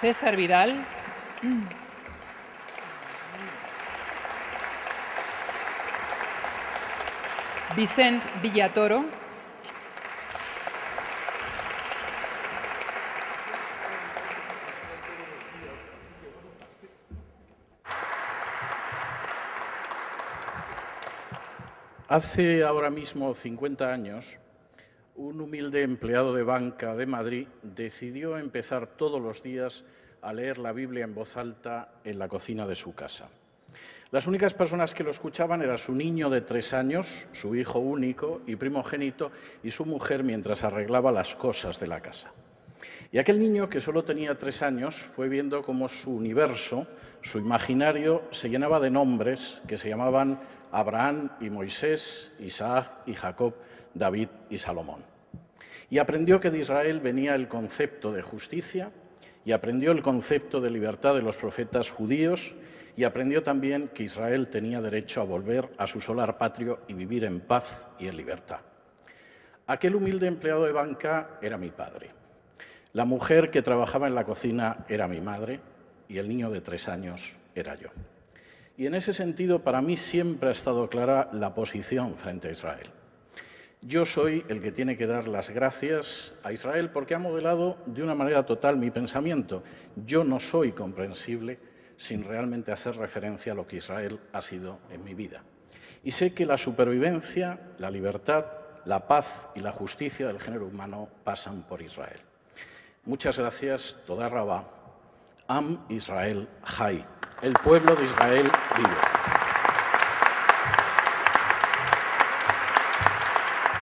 César Vidal. Vicent Villatoro. Hace ahora mismo 50 años, un humilde empleado de banca de Madrid decidió empezar todos los días a leer la Biblia en voz alta en la cocina de su casa. Las únicas personas que lo escuchaban eran su niño de tres años, su hijo único y primogénito, y su mujer mientras arreglaba las cosas de la casa. Y aquel niño, que solo tenía tres años, fue viendo cómo su universo, su imaginario, se llenaba de nombres que se llamaban Abraham y Moisés, Isaac y Jacob, David y Salomón. Y aprendió que de Israel venía el concepto de justicia y aprendió el concepto de libertad de los profetas judíos y aprendió también que Israel tenía derecho a volver a su solar patrio y vivir en paz y en libertad. Aquel humilde empleado de banca era mi padre. La mujer que trabajaba en la cocina era mi madre y el niño de tres años era yo. Y en ese sentido, para mí siempre ha estado clara la posición frente a Israel. Yo soy el que tiene que dar las gracias a Israel porque ha modelado de una manera total mi pensamiento. Yo no soy comprensible sin realmente hacer referencia a lo que Israel ha sido en mi vida. Y sé que la supervivencia, la libertad, la paz y la justicia del género humano pasan por Israel. Muchas gracias, Toda Rabá. Am Israel Jai. El pueblo de Israel vive.